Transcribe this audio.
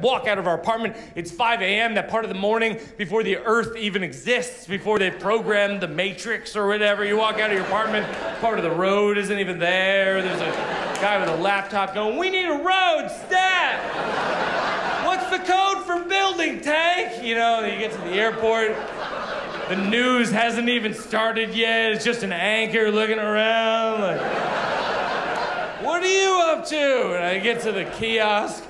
walk out of our apartment. It's 5 a.m., that part of the morning before the earth even exists, before they've programmed the Matrix or whatever. You walk out of your apartment, part of the road isn't even there. There's a guy with a laptop going, We need a road, stat! What's the code for building, tank? You know, you get to the airport. The news hasn't even started yet. It's just an anchor looking around like, what are you up to? And I get to the kiosk